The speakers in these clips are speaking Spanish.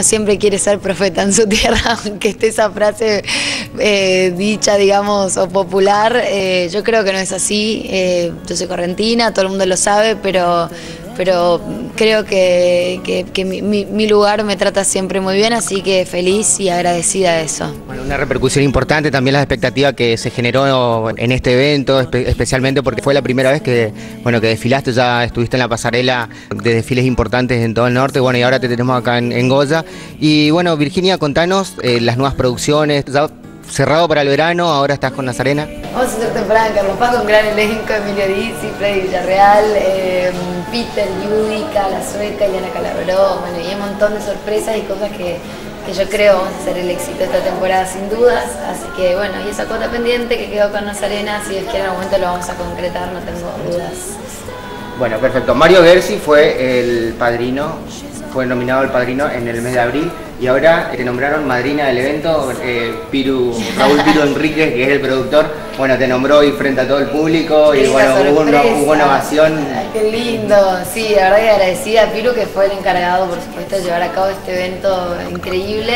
Siempre quiere ser profeta en su tierra, aunque esté esa frase eh, dicha, digamos, o popular. Eh, yo creo que no es así. Eh, yo soy correntina, todo el mundo lo sabe, pero pero creo que, mi, lugar me trata siempre muy bien, así que feliz y agradecida de eso. Bueno, una repercusión importante también la expectativa que se generó en este evento, especialmente porque fue la primera vez que, bueno, que desfilaste, ya estuviste en la pasarela de desfiles importantes en todo el norte, bueno, y ahora te tenemos acá en, Goya. Y bueno, Virginia, contanos eh, las nuevas producciones, cerrado para el verano, ahora estás con Nazarena. Vamos a hacer temporada en Carlos Paz con gran elenco, Emilio Dizzi, Freddy Villarreal, eh, Peter, Yudica, La Sueca, Eliana Calabró, bueno, y un montón de sorpresas y cosas que, yo creo vamos a ser el éxito de esta temporada sin dudas, así que bueno, y esa cuota pendiente que quedó con Nazarena, si Dios quiere en algún momento lo vamos a concretar, no tengo dudas. Bueno, perfecto. Mario Gersi fue el padrino, fue nominado el padrino en el mes de abril y ahora te nombraron madrina del evento, eh, Piru, Raúl Piru Enríquez, que es el productor, bueno, te nombró hoy frente a todo el público y bueno, hubo una, ovación. qué lindo, sí, la verdad que agradecida a Piru que fue el encargado, por supuesto, de llevar a cabo este evento increíble.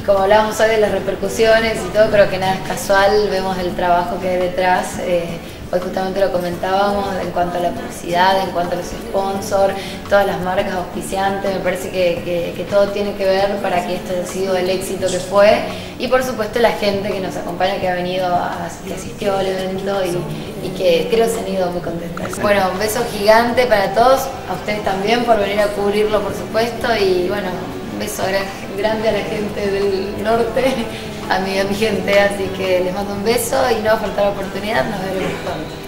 Y como hablábamos hoy de las repercusiones y todo, creo que nada es casual, vemos el trabajo que hay detrás. Eh, Hoy justamente lo comentábamos en cuanto a la publicidad, en cuanto a los sponsors, todas las marcas auspiciantes, me parece que, todo tiene que ver para que esto haya sido el éxito que fue y por supuesto la gente que nos acompaña, que ha venido, que asistió al evento y, que creo se han ido muy contentos. Bueno, un beso gigante para todos, a ustedes también por venir a cubrirlo por supuesto y bueno, un beso grande a la gente del norte a mi, a mi gente, así que les mando un beso y no va a faltar oportunidad, nos veremos pronto.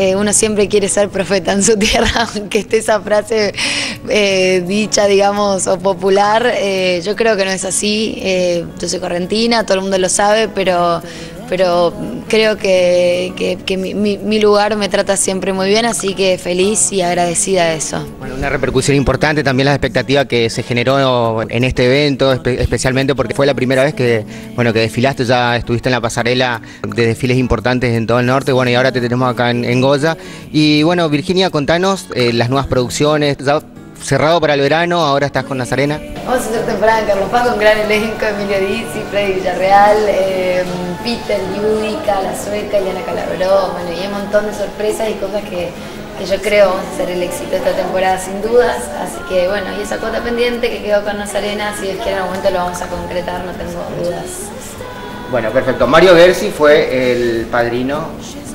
Eh, uno siempre quiere ser profeta en su tierra, aunque esté esa frase eh, dicha, digamos, o popular. Eh, yo creo que no es así. yo soy correntina, todo el mundo lo sabe, pero pero creo que, mi, lugar me trata siempre muy bien, así que feliz y agradecida de eso. Bueno, una repercusión importante también la expectativa que se generó en este evento, especialmente porque fue la primera vez que, bueno, que desfilaste, ya estuviste en la pasarela de desfiles importantes en todo el norte, bueno, y ahora te tenemos acá en, Goya. Y bueno, Virginia, contanos eh, las nuevas producciones, cerrado para el verano, ahora estás con Nazarena. Vamos a hacer temporada en Carlos Paz con gran elenco, Emilio Dizzi, Freddy Villarreal, eh, Peter, Yudica, La Sueca, Eliana Calabró, bueno, y un montón de sorpresas y cosas que, yo creo vamos a ser el éxito de esta temporada sin dudas, así que bueno, y esa cuota pendiente que quedó con Nazarena, si Dios quiere en algún momento lo vamos a concretar, no tengo dudas. Bueno, perfecto. Mario Gersi fue el padrino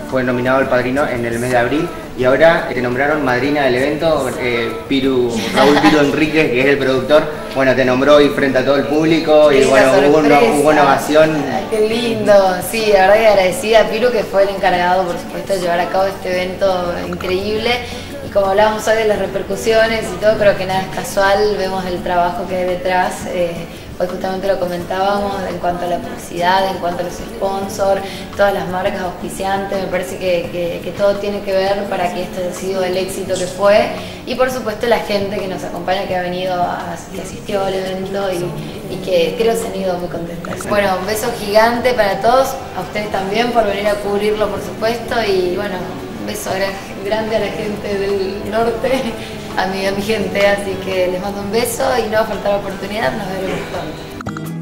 fue nominado el padrino en el mes de abril y ahora te nombraron madrina del evento, eh, Piru, Raúl Piru Enríquez, que es el productor, bueno, te nombró hoy frente a todo el público y bueno, hubo una, hubo ovación. qué lindo, sí, la verdad que agradecida a Piru que fue el encargado, por supuesto, de llevar a cabo este evento increíble y como hablábamos hoy de las repercusiones y todo, creo que nada es casual, vemos el trabajo que hay detrás. Eh, Hoy justamente lo comentábamos en cuanto a la publicidad, en cuanto a los sponsors, todas las marcas auspiciantes, me parece que, todo tiene que ver para que esto haya sido el éxito que fue y por supuesto la gente que nos acompaña, que ha venido, que asistió al evento y, que creo se han ido muy contentos. Bueno, un beso gigante para todos, a ustedes también por venir a cubrirlo por supuesto y bueno, un beso grande a la gente del norte a mi, a mi gente, así que les mando un beso y no va a faltar oportunidad, nos veremos pronto.